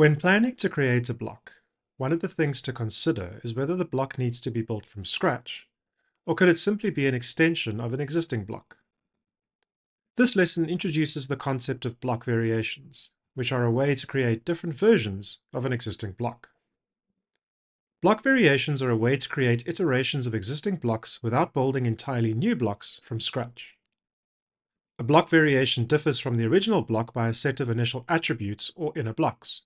When planning to create a block, one of the things to consider is whether the block needs to be built from scratch, or could it simply be an extension of an existing block. This lesson introduces the concept of block variations, which are a way to create different versions of an existing block. Block variations are a way to create iterations of existing blocks without building entirely new blocks from scratch. A block variation differs from the original block by a set of initial attributes or inner blocks.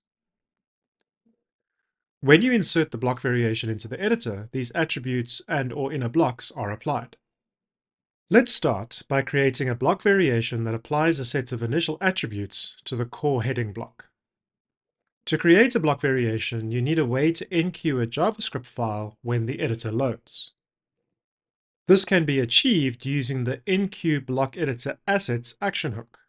When you insert the block variation into the editor, these attributes and or inner blocks are applied. Let's start by creating a block variation that applies a set of initial attributes to the core heading block. To create a block variation, you need a way to enqueue a JavaScript file when the editor loads. This can be achieved using the enqueue block editor assets action hook.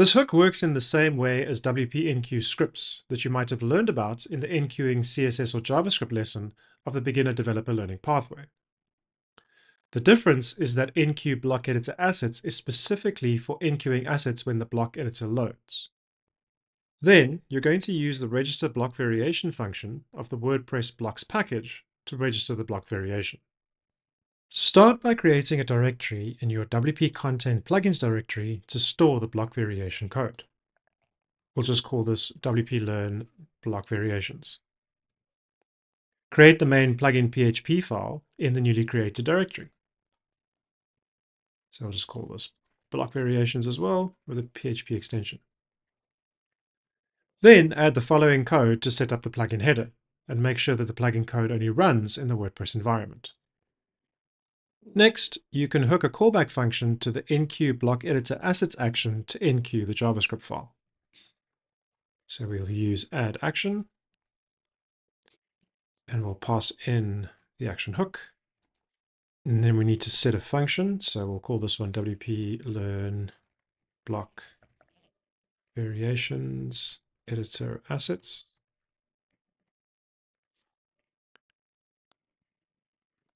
This hook works in the same way as WP enqueue scripts that you might have learned about in the enqueuing CSS or JavaScript lesson of the beginner developer learning pathway. The difference is that enqueue block editor assets is specifically for enqueuing assets when the block editor loads. Then you're going to use the register block variation function of the WordPress blocks package to register the block variation. Start by creating a directory in your WP Content Plugins directory to store the block variation code. We'll just call this WP Learn Block Variations. Create the main plugin PHP file in the newly created directory. So I'll just call this block variations as well with a PHP extension. Then add the following code to set up the plugin header and make sure that the plugin code only runs in the WordPress environment. Next, you can hook a callback function to the enqueue block editor assets action to enqueue the JavaScript file. So we'll use add action and we'll pass in the action hook. And then we need to set a function. So we'll call this one WP learn block variations editor assets.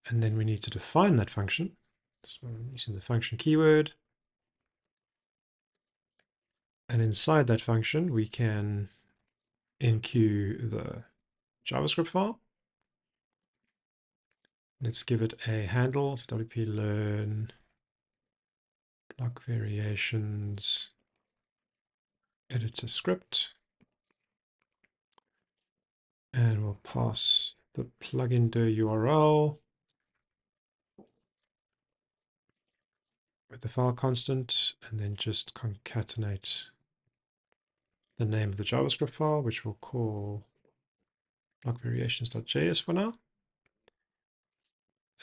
And then we need to define that function. So using the function keyword. And inside that function, we can enqueue the JavaScript file. Let's give it a handle, so wp learn block variations editor script. And we'll pass the plugin dir URL with the file constant and then just concatenate the name of the JavaScript file, which we'll call blockvariations.js for now.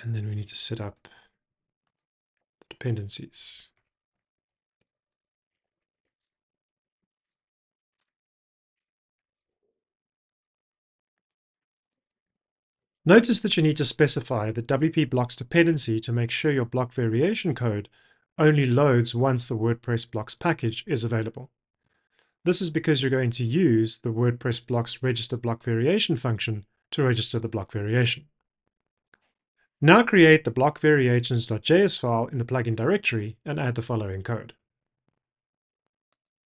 And then we need to set up the dependencies. Notice that you need to specify the WP blocks dependency to make sure your block variation code only loads once the WordPress blocks package is available. This is because you're going to use the WordPress blocks register block variation function to register the block variation. Now create the block variations.js file in the plugin directory and add the following code.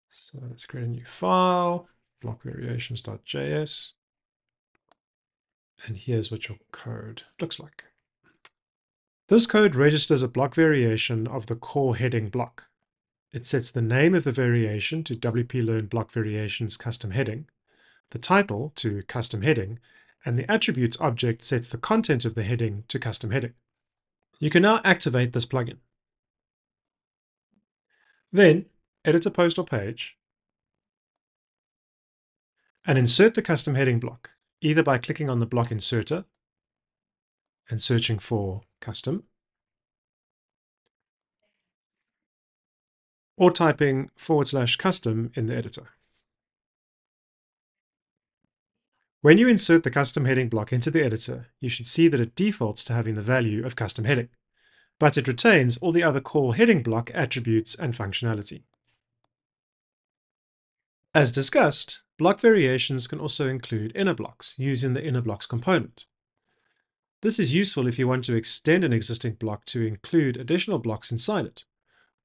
So let's create a new file, block variations.js. And here's what your code looks like. This code registers a block variation of the core heading block. It sets the name of the variation to WP Learn Block Variations custom heading, the title to custom heading, and the attributes object sets the content of the heading to custom heading. You can now activate this plugin. Then, edit a post or page, and insert the custom heading block, either by clicking on the block inserter and searching for custom, or typing forward slash custom in the editor. When you insert the custom heading block into the editor, you should see that it defaults to having the value of custom heading, but it retains all the other core heading block attributes and functionality. As discussed, block variations can also include inner blocks using the inner blocks component. This is useful if you want to extend an existing block to include additional blocks inside it,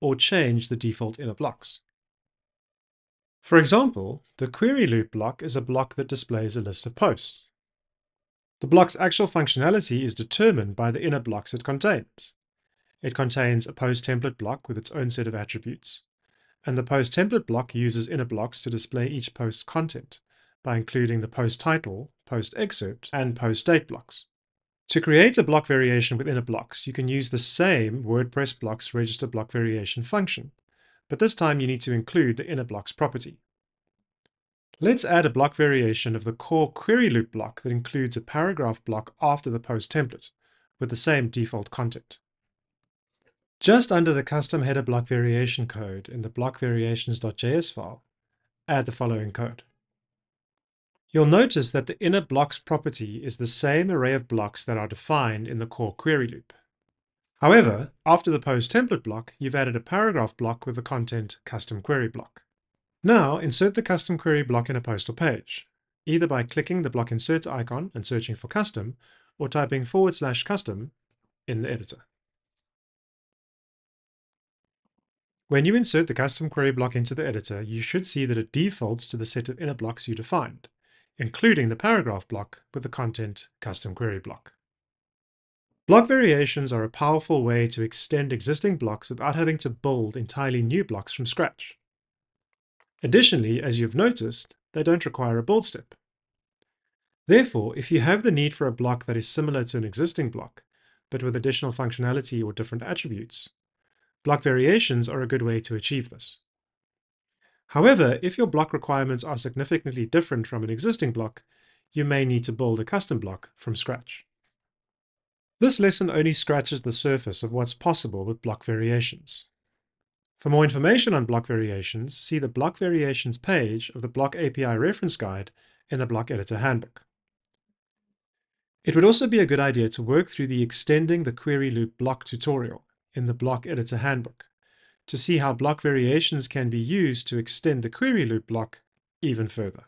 or change the default inner blocks. For example, the query loop block is a block that displays a list of posts. The block's actual functionality is determined by the inner blocks it contains. It contains a post template block with its own set of attributes, and the post template block uses inner blocks to display each post's content by including the post title, post excerpt, and post date blocks. To create a block variation with inner blocks, you can use the same WordPress blocks register block variation function, but this time you need to include the inner blocks property. Let's add a block variation of the core query loop block that includes a paragraph block after the post template with the same default content. Just under the custom header block variation code in the blockvariations.js file, add the following code. You'll notice that the inner blocks property is the same array of blocks that are defined in the core query loop. However, after the post template block, you've added a paragraph block with the content custom query block. Now insert the custom query block in a post or page, either by clicking the block insert icon and searching for custom, or typing forward slash custom in the editor. When you insert the custom query block into the editor, you should see that it defaults to the set of inner blocks you defined, including the paragraph block with the content custom query block. Block variations are a powerful way to extend existing blocks without having to build entirely new blocks from scratch. Additionally, as you've noticed, they don't require a build step. Therefore, if you have the need for a block that is similar to an existing block, but with additional functionality or different attributes, Block variations are a good way to achieve this. However, if your block requirements are significantly different from an existing block, you may need to build a custom block from scratch. This lesson only scratches the surface of what's possible with block variations. For more information on block variations, see the Block Variations page of the Block API Reference Guide in the Block Editor Handbook. It would also be a good idea to work through the Extending the Query Loop block tutorial in the Block Editor Handbook to see how block variations can be used to extend the query loop block even further.